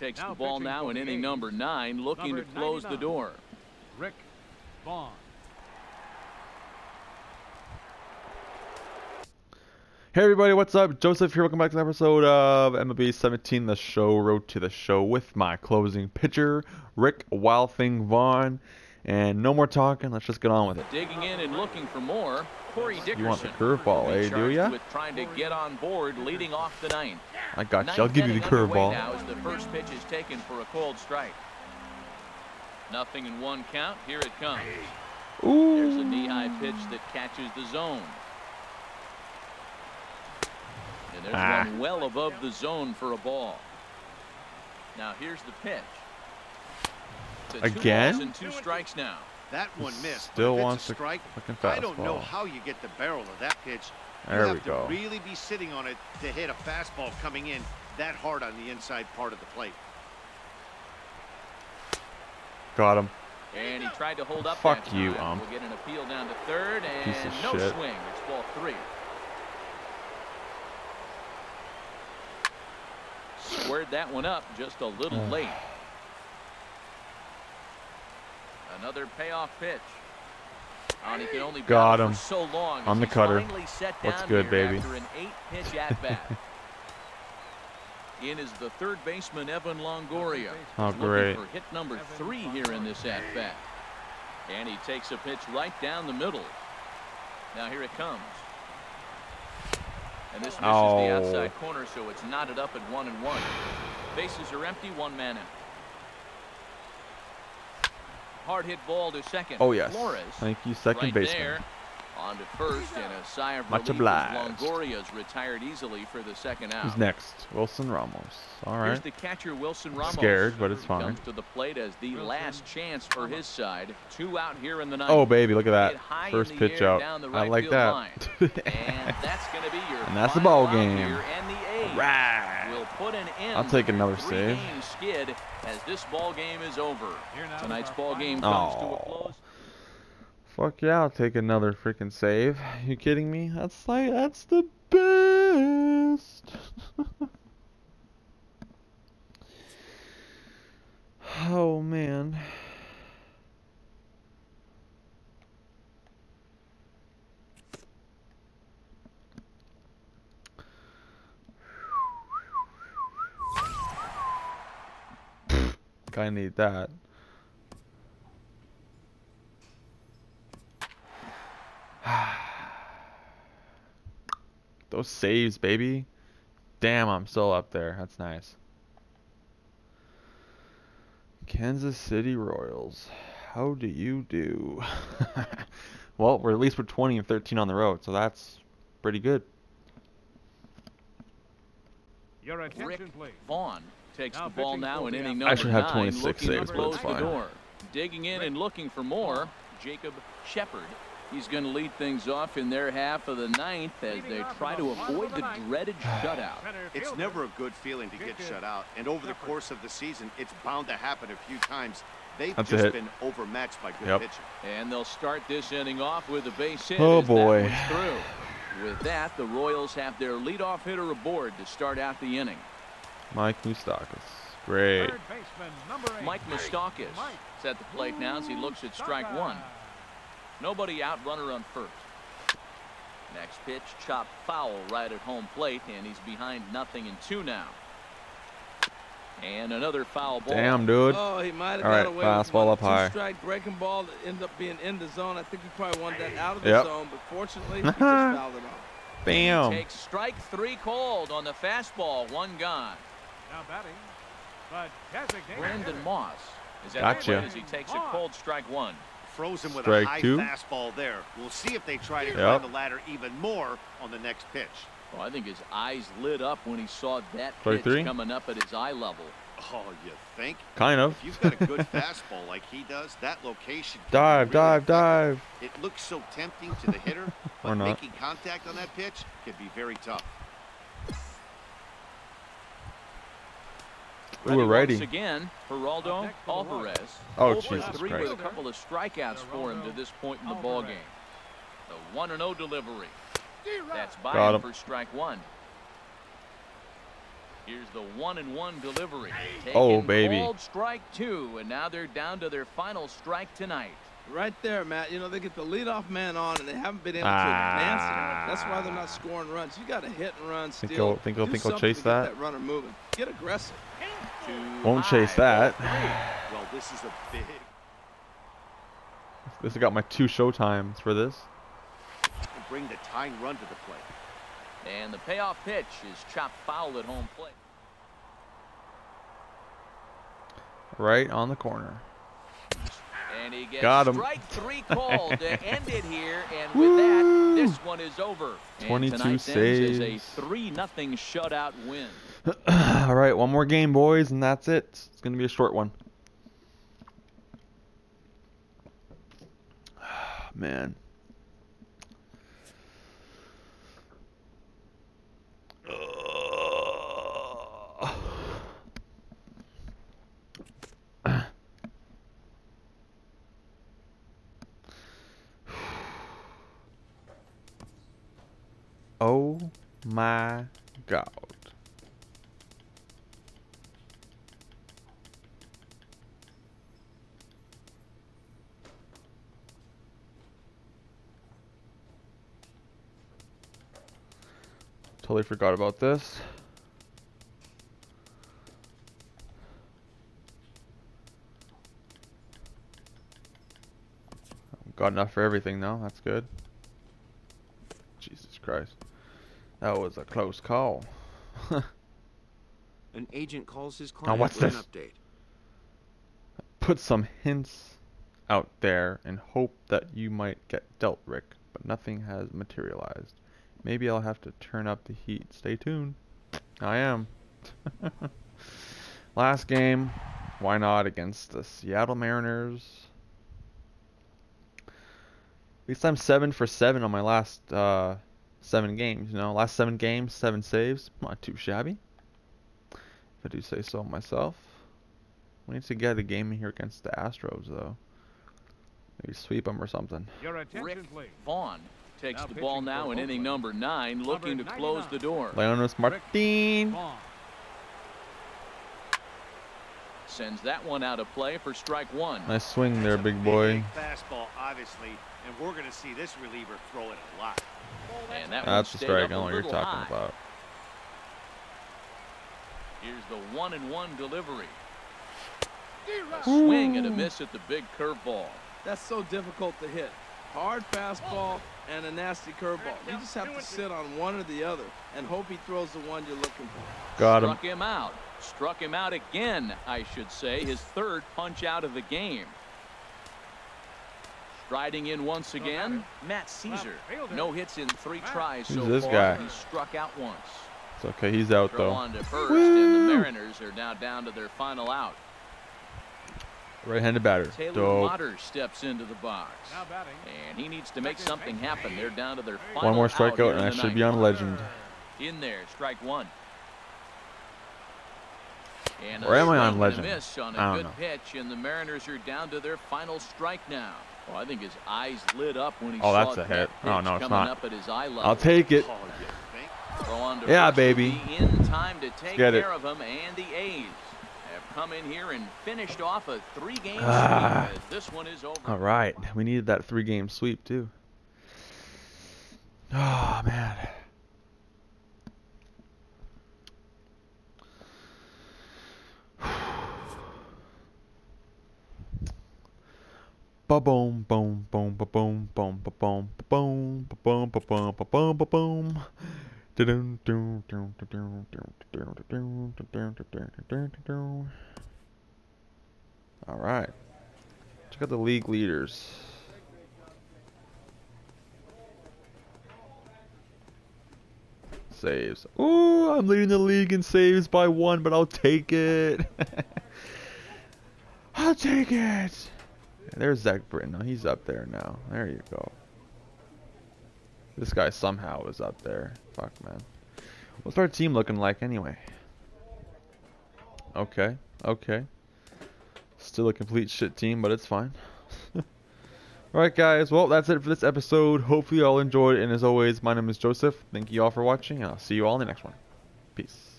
takes Now the ball now for in inning A's, number nine, looking number to close the door. Rick Vaughn. Hey everybody, what's up? Joseph here. Welcome back to an episode of MLB 17, the show, Road to the Show, with my closing pitcher, Rick Wildthing Vaughn. And no more talking, let's just get on with it. Digging in and looking for more, Corey Dickerson. You want the curveball, eh, do ya? With trying to get on board, leading off the ninth. I got you. I'll give you the curveball. Now as the first pitch is taken for a cold strike. Nothing in one count. Here it comes. There's a Ooh. knee-high pitch that catches the zone. And there's Ah. one well above the zone for a ball. Now here's the pitch. To two Again? and two strikes now. That one missed. Still but if it's wants a to strike. fucking I don't know fastball. how you get the barrel of that pitch. You There have we to go. really be sitting on it to hit a fastball coming in that hard on the inside part of the plate. Got him. And he tried to hold up Fuck you, time. ump. We'll get an appeal down to third and Piece of no shit. swing. It's ball three. Squared that one up just a little Ugh. late. Another payoff pitch. And he can only Got him. so long. On the cutter. finally What's good, baby? An eight-pitch at bat. In is the third baseman Evan Longoria. Oh, great. For hit number three here in this at bat. And he takes a pitch right down the middle. Now here it comes. And this misses Oh. the outside corner, so it's knotted up at one and one. Bases are empty, one man out. Hard hit ball to second. Oh, yes. Flores Thank you, second right baseman. there. On to first and a sigh of Much relief obliged. as Longoria's retired easily for the second out. Who's next? Wilson Ramos. All right. Here's the catcher Wilson Ramos. Scared, but it's fine. Comes to the plate as the last chance for his side. Two out here in the ninth. Oh, baby, look at that. First pitch out. down the I like that. and that's going to be your And that's the ball game. here, and the A's Right. Will put an end I'll take another save. skid as this ball game is over. Here Tonight's ball game comes to a close. Fuck yeah, I'll take another freaking save. You kidding me? That's like that's the best. oh man. Kinda need that. Those saves, baby. Damn, I'm still up there. That's nice. Kansas City Royals. How do you do? well, we're at least we're 20 and 13 on the road, so that's pretty good. Your Rick attention, please. Vaughn takes Now the ball now in inning number I should have 26 looking to saves, but it's the fine. door. Digging in and looking for more, Jacob Shepard. He's going to lead things off in their half of the ninth as they try to avoid the dreaded shutout. It's never a good feeling to get shut out. And over the course of the season, it's bound to happen a few times. They've That's just been overmatched by good Yep. pitching. And they'll start this inning off with a base hit. Oh, as that boy. through. With that, the Royals have their leadoff hitter aboard to start out the inning. Mike Moustakas. Great. Baseman. Mike Moustakas Mike is at the plate now as he looks at strike one. Nobody out, runner on first. Next pitch, chopped foul right at home plate, and he's behind nothing in two now. And another foul ball. Damn, dude. Oh, he might have All got right, away with fastball one. up high. Two-strike breaking ball that ended up being in the zone. I think he probably wanted that out of the Yep. zone, but fortunately, he just fouled it off. Bam. Takes strike three cold on the fastball, one gone. Now batting, the designated Brandon. Moss is at Gotcha. as he takes a cold strike one. Frozen with Strike a high two. fastball there. We'll see if they try to Yep. climb the ladder even more on the next pitch. Well, I think his eyes lit up when he saw that Strike pitch three? coming up at his eye level. Oh, you think? Kind of. If you've got a good fastball like he does, that location. Dive, really dive, dive. It looks so tempting to the hitter, Or but not. making contact on that pitch can be very tough. Ooh, we're Once ready. again, Geraldo Up next for the Royals. Alvarez. Oh, 0 Jesus 3 Christ. with a couple of strikeouts for him to this point in the ball game. The 1 0 delivery. That's by Got him him. for strike one. Here's the one and one delivery. Oh, baby. Called strike two, and now they're down to their final strike tonight. Right there, Matt. You know, they get the leadoff man on, and they haven't been able Ah. to advance it. That's why they're not scoring runs. You got to hit and run, steal. Think he'll- think he'll- think he'll chase that? that runner moving. Get aggressive. Too Won't chase that. Well, this is a big. This has got my two show times for this. and Bring the tying run to the plate. And the payoff pitch is chopped foul at home plate. Right on the corner. And he gets Got him. strike three called to end it here. And with that, this one is over. 22 tonight ends as a 3 nothing shutout win. All right, one more game, boys, and that's it. It's gonna be a short one. Man. Ugh. Oh my god. Totally forgot about this. Got enough for everything now. That's good. Jesus Christ. That was a close call. An agent calls his client what's with this? an update. Put some hints out there and hope that you might get dealt, Rick, but nothing has materialized. Maybe I'll have to turn up the heat. Stay tuned. I am. Last game, why not against the Seattle Mariners? At least I'm seven for seven on my last uh, seven games. You know, last seven games, seven saves. Not too shabby. If I do say so myself. We need to get a game in here against the Astros, though. Maybe sweep them or something. Your Rick attention, please. Vaughn takes Now the ball now for in inning number nine, looking to Number close the door. Leonys Martin. Sends that one out of play for strike one. Nice swing there, That's big boy. Fastball, obviously, and we're going to see this reliever throw it a lot. And that That's the strike. I don't know what you're talking high. about. Here's the one and one delivery. A swing and a miss at the big curveball. That's so difficult to hit. Hard fastball and a nasty curveball. You just have to sit on one or the other and hope he throws the one you're looking for. Got him. Struck him out. Struck him out again, I should say. His third punch out of the game. Striding in once again, Matt Caesar. No hits in three tries Who's so this far. guy? He struck out once. It's okay. He's out, Throw though. on to first, and the Mariners are now down to their final out. Right-handed batter. Taylor Dope. Motter steps into the box. And he needs to make something happen. They're down to their final One more out strikeout, and I should be on legend. In there, strike one. And Or am I on legend? miss on a I don't good know. pitch, and the Mariners are down to their final strike now. Well, I think his eyes lit up when he Oh, saw that's a that hit. Oh, no, it's not. up at his eye level. I'll take it. Oh, you think? Throw on to Yeah, baby. in time to take get it. of him, and the A's come in here and finished off a three-game Ah. sweep. This one is over. All right. We needed that three-game sweep, too. Oh, man. Ba boom boom boom ba boom boom ba boom ba boom ba all right. Check out the league leaders. Saves. Ooh, I'm leading the league in saves by one, but I'll take it. I'll take it. There's Zach Britton. He's up there now. There you go. This guy somehow is up there. Fuck, man. What's our team looking like anyway? Okay. Okay. Still a complete shit team, but it's fine. Alright guys, well that's it for this episode. Hopefully you all enjoyed and as always, my name is Joseph. Thank you all for watching and I'll see you all in the next one. Peace.